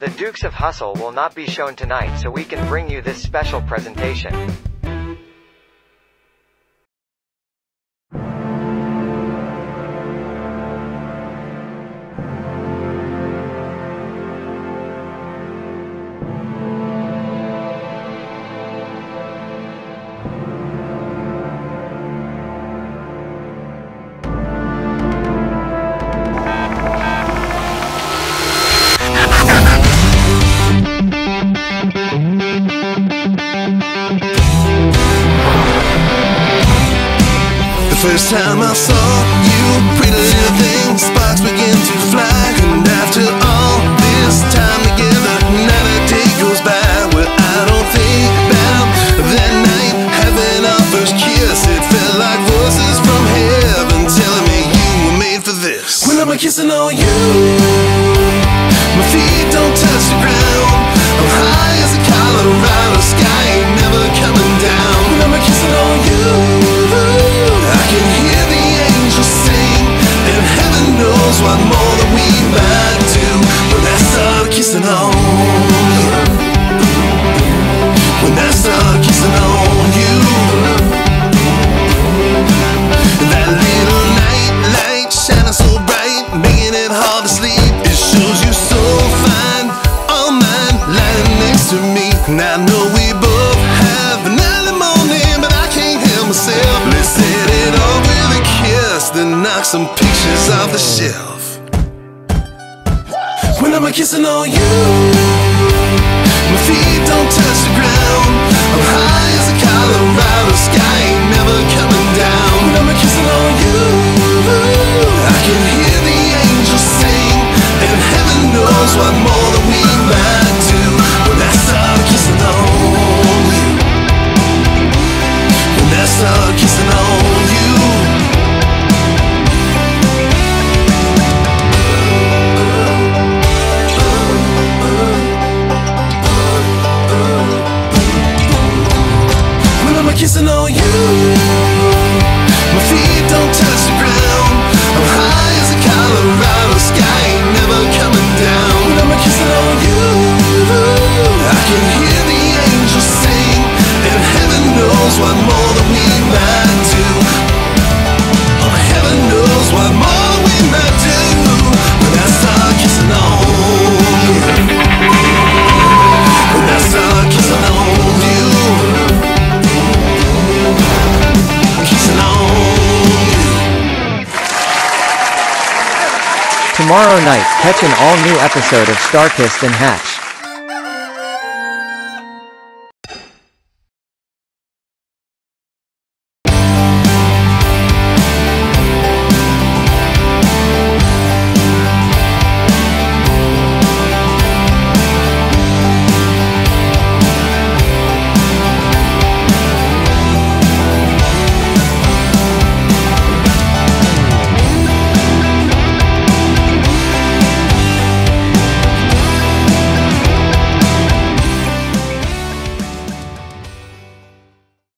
The Dukes of Hazzard will not be shown tonight so we can bring you this special presentation. First time I saw you, pretty little thing, sparks begin to fly. And after all this time together, not a day goes by where I don't think about that night having our first kiss. It felt like voices from heaven telling me you were made for this. When I'm kissing on you, my feet don't touch When I start kissing on you. That little night light shining so bright, making it hard to sleep. It shows you so fine, all mine, lying next to me. I know we both have an early morning, but I can't help myself. Let's it with a kiss, then knock some pictures off the shelf. When I'm kissing on you, my feet don't touch kissing on you, my feet don't touch the ground. I'm high as a Colorado sky, ain't never coming down. When I'm kissing on you, I can hear the angels sing, and heaven knows what Tomorrow night, catch an all-new episode of Starsky and Hutch.